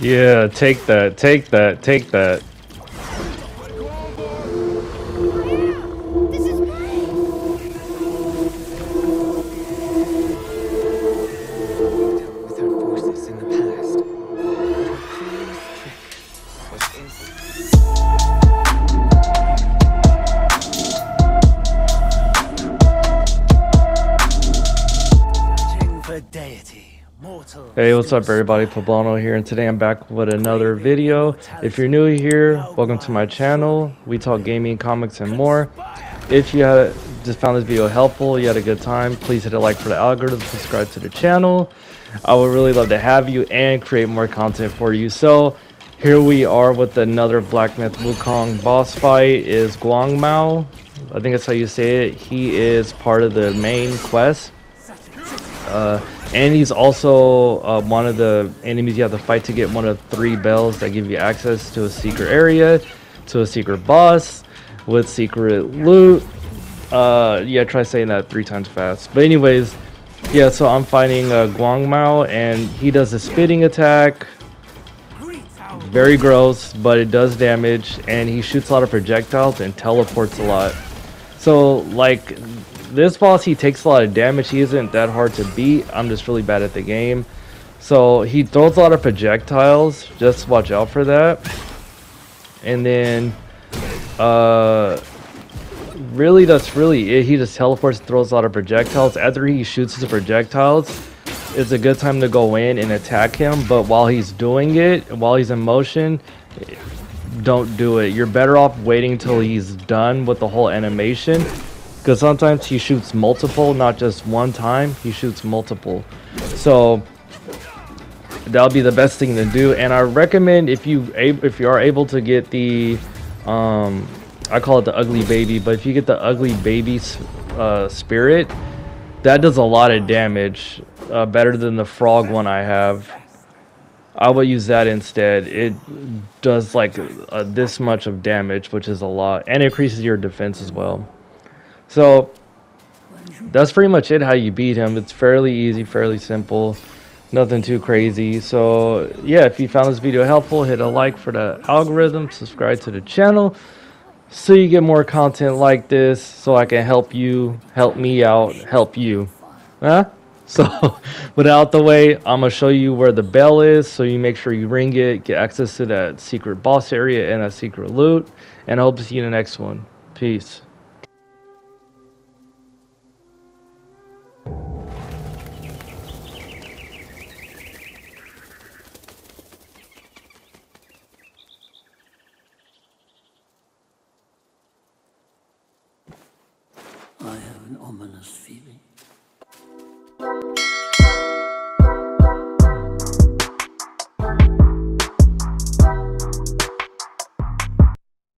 Yeah, take that, take that, take that. Deity. Hey, what's up everybody? Publano here, and today I'm back with another video. If you're new here, welcome to my channel. We talk gaming, comics, and more. If you had just found this video helpful, you had a good time, please hit a like for the algorithm, subscribe to the channel. I would really love to have you and create more content for you. So, here we are with another Black Myth Wukong boss fight. Is Guang Mao? I think that's how you say it. He is part of the main quest. Uh, and he's also uh, one of the enemies you have to fight to get one of three bells that give you access to a secret area, to a secret boss, with secret loot. Uh, yeah, try saying that three times fast. But anyways, yeah, so I'm fighting uh, Guang Mao, and he does a spitting attack. Very gross, but it does damage, and he shoots a lot of projectiles and teleports a lot. So, like, this boss, he takes a lot of damage. He isn't that hard to beat. I'm just really bad at the game. So, he throws a lot of projectiles. Just watch out for that. And then, uh, really, that's really it. He just teleports and throws a lot of projectiles. After he shoots his projectiles, it's a good time to go in and attack him. But while he's doing it, while he's in motion, don't do it. You're better off waiting until he's done with the whole animation. Because sometimes he shoots multiple, not just one time. He shoots multiple. So that'll be the best thing to do. And I recommend if you if you are able to get the um, I call it the ugly baby, but if you get the ugly baby uh, spirit, that does a lot of damage. Uh, better than the frog one I have. I will use that instead. It does like uh, this much of damage, which is a lot, and increases your defense as well. So that's pretty much it. How you beat him? It's fairly easy, fairly simple, nothing too crazy. So yeah, if you found this video helpful, hit a like for the algorithm, subscribe to the channel, so you get more content like this. So I can help you, help me out, help you. Huh? So, without the way, I'm gonna show you where the bell is, so you make sure you ring it, get access to that secret boss area and that secret loot, and I hope to see you in the next one. Peace. I have an ominous feeling.